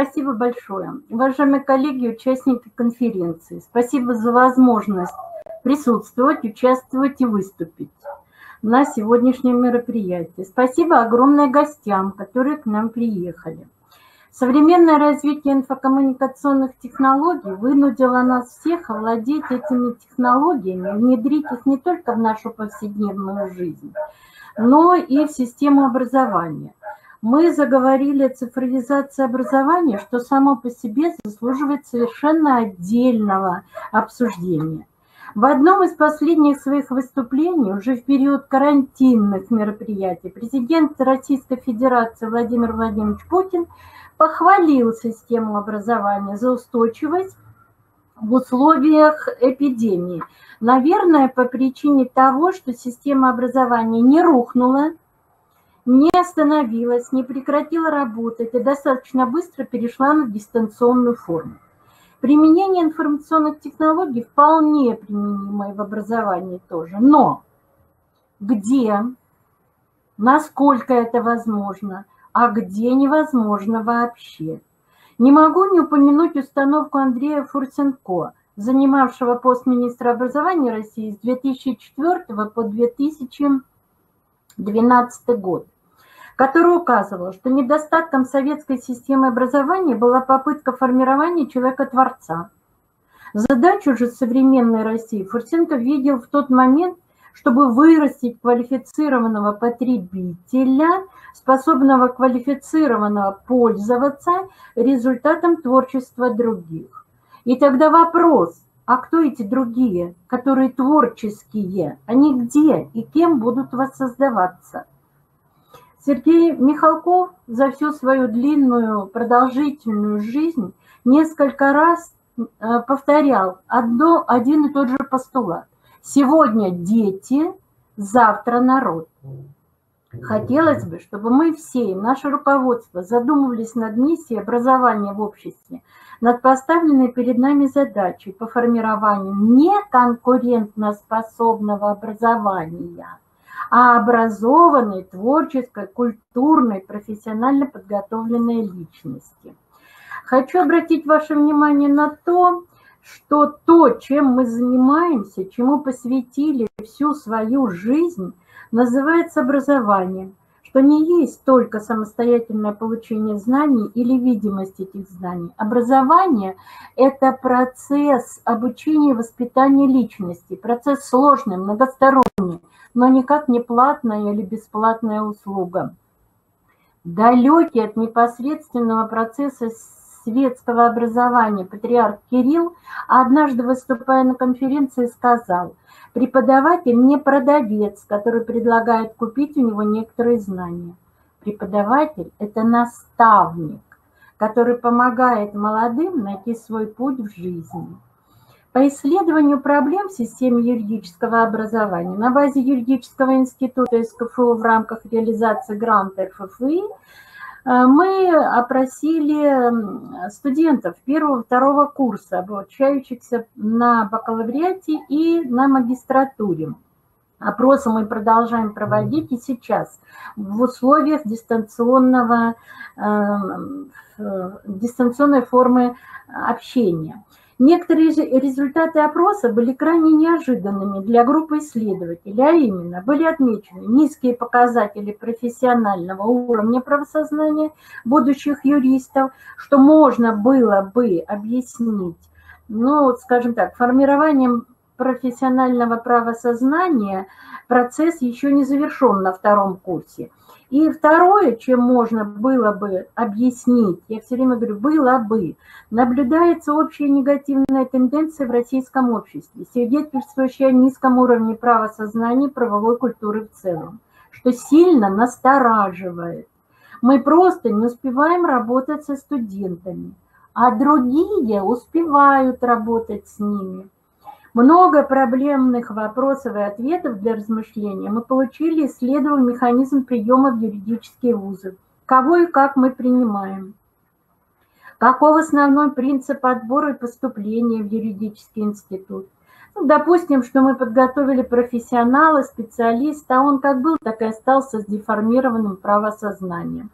Спасибо большое. Уважаемые коллеги, участники конференции, спасибо за возможность присутствовать, участвовать и выступить на сегодняшнем мероприятии. Спасибо огромное гостям, которые к нам приехали. Современное развитие инфокоммуникационных технологий вынудило нас всех овладеть этими технологиями, внедрить их не только в нашу повседневную жизнь, но и в систему образования. Мы заговорили о цифровизации образования, что само по себе заслуживает совершенно отдельного обсуждения. В одном из последних своих выступлений, уже в период карантинных мероприятий, президент Российской Федерации Владимир Владимирович Путин похвалил систему образования за устойчивость в условиях эпидемии. Наверное, по причине того, что система образования не рухнула, не остановилась, не прекратила работать и достаточно быстро перешла на дистанционную форму. Применение информационных технологий вполне применимое в образовании тоже. Но где, насколько это возможно, а где невозможно вообще? Не могу не упомянуть установку Андрея Фурсенко, занимавшего пост министра образования России с 2004 по 2012 год который указывал, что недостатком советской системы образования была попытка формирования человека-творца. Задачу же современной России Фурсенко видел в тот момент, чтобы вырастить квалифицированного потребителя, способного квалифицированного пользоваться результатом творчества других. И тогда вопрос, а кто эти другие, которые творческие, они где и кем будут воссоздаваться? Сергей Михалков за всю свою длинную, продолжительную жизнь несколько раз э, повторял одно, один и тот же постулат. Сегодня дети, завтра народ. Хотелось бы, чтобы мы все, наше руководство, задумывались над миссией образования в обществе, над поставленной перед нами задачей по формированию неконкурентноспособного образования – а образованной, творческой, культурной, профессионально подготовленной личности. Хочу обратить ваше внимание на то, что то, чем мы занимаемся, чему посвятили всю свою жизнь, называется образованием, что не есть только самостоятельное получение знаний или видимость этих знаний. Образование – это процесс обучения и воспитания личности, процесс сложный, многосторонний – но никак не платная или бесплатная услуга. Далекий от непосредственного процесса светского образования патриарх Кирилл, однажды выступая на конференции, сказал, преподаватель не продавец, который предлагает купить у него некоторые знания. Преподаватель – это наставник, который помогает молодым найти свой путь в жизни. По исследованию проблем в системе юридического образования на базе юридического института СКФУ в рамках реализации гранта РФФИ мы опросили студентов первого-второго курса, обучающихся на бакалавриате и на магистратуре. Опросы мы продолжаем проводить и сейчас в условиях дистанционного, э, э, дистанционной формы общения. Некоторые результаты опроса были крайне неожиданными для группы исследователей, а именно были отмечены низкие показатели профессионального уровня правосознания будущих юристов, что можно было бы объяснить, ну, скажем так, формированием профессионального правосознания процесс еще не завершен на втором курсе. И второе, чем можно было бы объяснить, я все время говорю, было бы, наблюдается общая негативная тенденция в российском обществе, свидетельствующая о низком уровне правосознания и правовой культуры в целом, что сильно настораживает. Мы просто не успеваем работать со студентами, а другие успевают работать с ними. Много проблемных вопросов и ответов для размышления мы получили, исследуя механизм приема в юридические вузы. Кого и как мы принимаем? Каков основной принцип отбора и поступления в юридический институт? Ну, допустим, что мы подготовили профессионала, специалиста, а он как был, так и остался с деформированным правосознанием.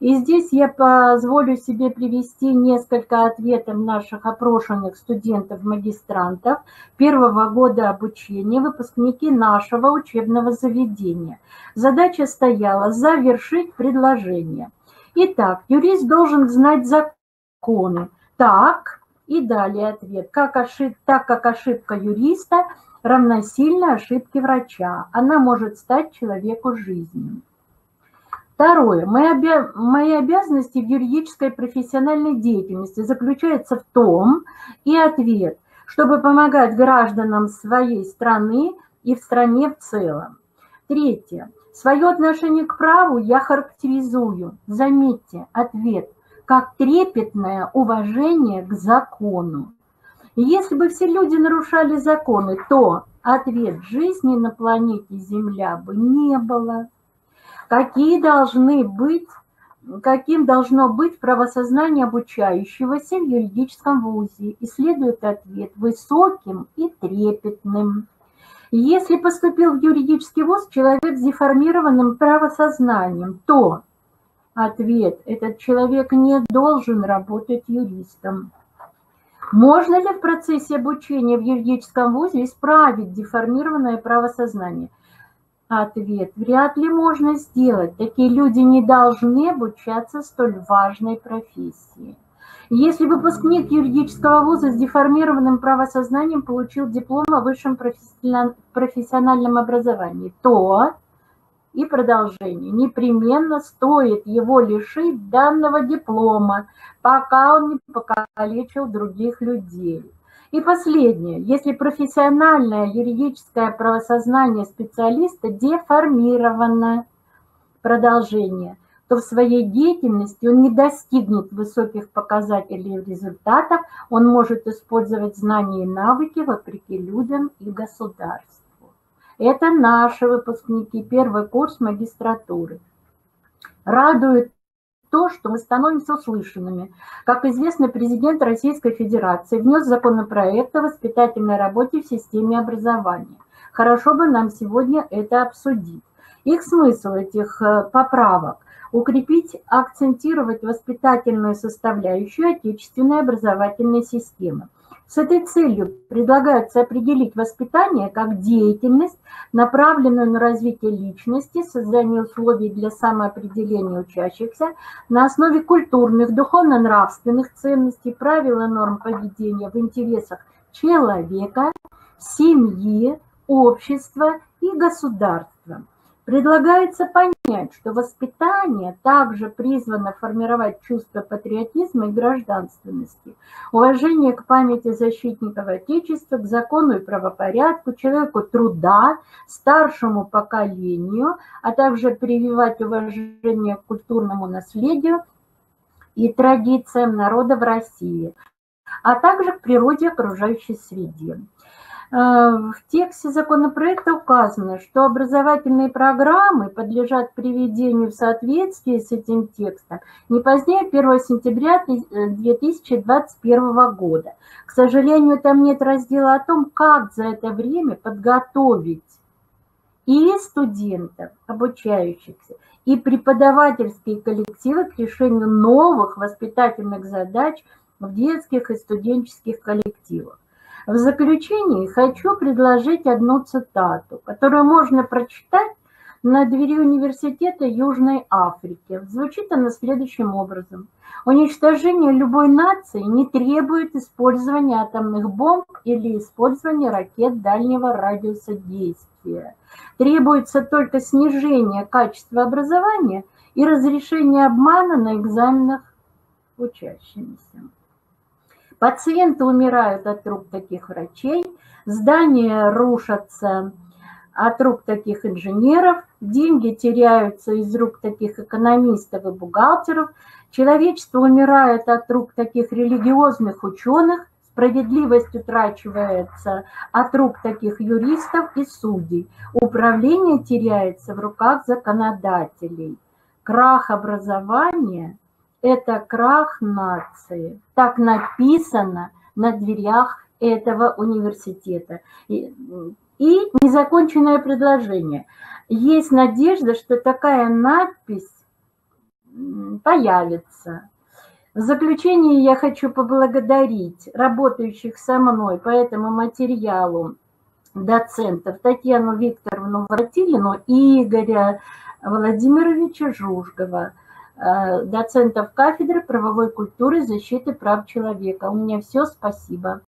И здесь я позволю себе привести несколько ответов наших опрошенных студентов-магистрантов первого года обучения, выпускники нашего учебного заведения. Задача стояла завершить предложение. Итак, юрист должен знать законы. Так, и далее ответ. Как ошиб... Так как ошибка юриста равносильно ошибке врача, она может стать человеку жизнью. Второе. Мои, обя... Мои обязанности в юридической профессиональной деятельности заключаются в том, и ответ, чтобы помогать гражданам своей страны и в стране в целом. Третье. Свое отношение к праву я характеризую, заметьте, ответ, как трепетное уважение к закону. Если бы все люди нарушали законы, то ответ жизни на планете Земля бы не было какие должны быть, каким должно быть правосознание обучающегося в юридическом вузе. И следует ответ высоким и трепетным. Если поступил в юридический вуз человек с деформированным правосознанием, то ответ – этот человек не должен работать юристом. Можно ли в процессе обучения в юридическом вузе исправить деформированное правосознание? Ответ. Вряд ли можно сделать. Такие люди не должны обучаться столь важной профессии. Если выпускник юридического вуза с деформированным правосознанием получил диплом о высшем профессиональном образовании, то и продолжение непременно стоит его лишить данного диплома, пока он не покалечил других людей. И последнее. Если профессиональное юридическое правосознание специалиста деформировано, продолжение, то в своей деятельности он не достигнет высоких показателей результатов, он может использовать знания и навыки вопреки людям и государству. Это наши выпускники, первый курс магистратуры. Радует то, что мы становимся услышанными. Как известно, президент Российской Федерации внес законопроект о воспитательной работе в системе образования. Хорошо бы нам сегодня это обсудить. Их смысл этих э, поправок – укрепить, акцентировать воспитательную составляющую отечественной образовательной системы. С этой целью предлагается определить воспитание как деятельность, направленную на развитие личности, создание условий для самоопределения учащихся на основе культурных, духовно-нравственных ценностей, правил и норм поведения в интересах человека, семьи, общества и государства. Предлагается понять, что воспитание также призвано формировать чувство патриотизма и гражданственности, уважение к памяти защитников Отечества, к закону и правопорядку, человеку труда, старшему поколению, а также прививать уважение к культурному наследию и традициям народа в России, а также к природе окружающей среде. Э, в тексте законопроекта указано, что образовательные программы подлежат приведению в соответствии с этим текстом не позднее 1 сентября 2021 э, года. К сожалению, там нет раздела о том, как за это время подготовить и студентов, обучающихся, и преподавательские коллективы к решению новых воспитательных задач в детских и студенческих коллективах. В заключении хочу предложить одну цитату, которую можно прочитать на двери университета Южной Африки. Звучит она следующим образом. Уничтожение любой нации не требует использования атомных бомб или использования ракет дальнего радиуса действия. Требуется только снижение качества образования и разрешение обмана на экзаменах учащимися. Пациенты умирают от рук таких врачей, здания рушатся от рук таких инженеров, деньги теряются из рук таких экономистов и бухгалтеров, человечество умирает от рук таких религиозных ученых, справедливость утрачивается от рук таких юристов и судей, управление теряется в руках законодателей. Крах образования – это крах нации. Так написано на дверях этого университета. И, и незаконченное предложение. Есть надежда, что такая надпись появится. В заключение я хочу поблагодарить работающих со мной по этому материалу доцентов Татьяну Викторовну Воротилину и Игоря Владимировича Жужгова, доцентов кафедры правовой культуры защиты прав человека. У меня все, спасибо.